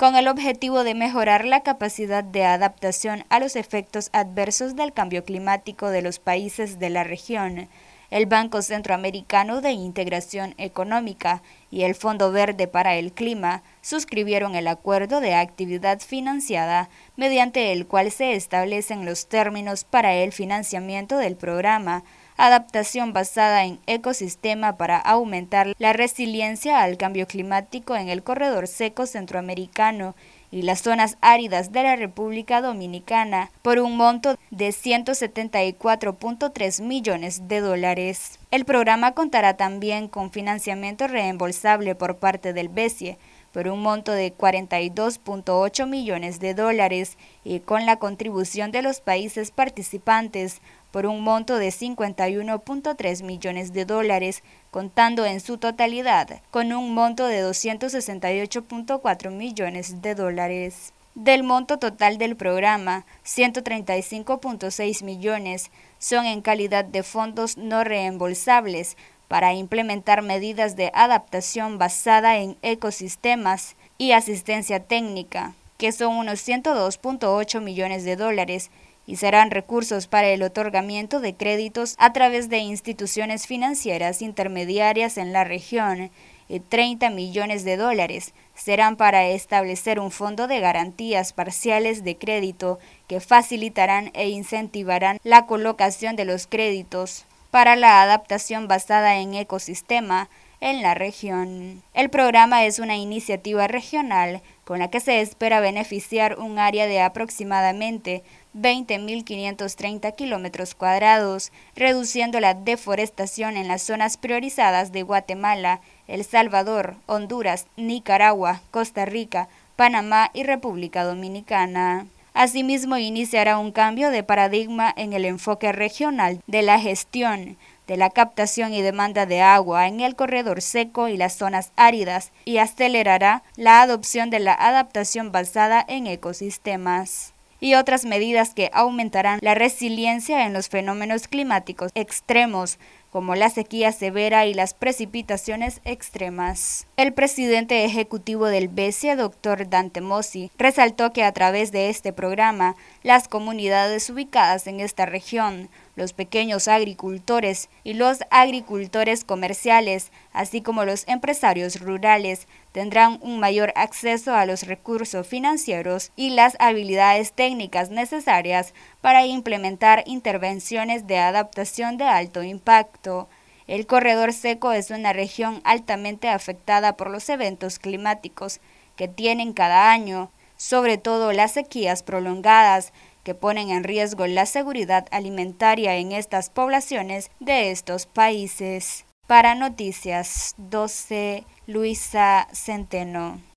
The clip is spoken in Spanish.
con el objetivo de mejorar la capacidad de adaptación a los efectos adversos del cambio climático de los países de la región. El Banco Centroamericano de Integración Económica y el Fondo Verde para el Clima suscribieron el acuerdo de actividad financiada mediante el cual se establecen los términos para el financiamiento del programa adaptación basada en ecosistema para aumentar la resiliencia al cambio climático en el corredor seco centroamericano y las zonas áridas de la República Dominicana por un monto de 174.3 millones de dólares. El programa contará también con financiamiento reembolsable por parte del BESIE por un monto de 42.8 millones de dólares y con la contribución de los países participantes por un monto de 51.3 millones de dólares, contando en su totalidad con un monto de 268.4 millones de dólares. Del monto total del programa, 135.6 millones son en calidad de fondos no reembolsables para implementar medidas de adaptación basada en ecosistemas y asistencia técnica, que son unos 102.8 millones de dólares y serán recursos para el otorgamiento de créditos a través de instituciones financieras intermediarias en la región y 30 millones de dólares serán para establecer un fondo de garantías parciales de crédito que facilitarán e incentivarán la colocación de los créditos para la adaptación basada en ecosistema en la región. El programa es una iniciativa regional con la que se espera beneficiar un área de aproximadamente 20.530 kilómetros cuadrados, reduciendo la deforestación en las zonas priorizadas de Guatemala, El Salvador, Honduras, Nicaragua, Costa Rica, Panamá y República Dominicana. Asimismo, iniciará un cambio de paradigma en el enfoque regional de la gestión de la captación y demanda de agua en el corredor seco y las zonas áridas y acelerará la adopción de la adaptación basada en ecosistemas. Y otras medidas que aumentarán la resiliencia en los fenómenos climáticos extremos como la sequía severa y las precipitaciones extremas. El presidente ejecutivo del BESIA, doctor Dante Mossi, resaltó que a través de este programa, las comunidades ubicadas en esta región los pequeños agricultores y los agricultores comerciales, así como los empresarios rurales, tendrán un mayor acceso a los recursos financieros y las habilidades técnicas necesarias para implementar intervenciones de adaptación de alto impacto. El corredor seco es una región altamente afectada por los eventos climáticos que tienen cada año, sobre todo las sequías prolongadas, que ponen en riesgo la seguridad alimentaria en estas poblaciones de estos países. Para Noticias 12, Luisa Centeno.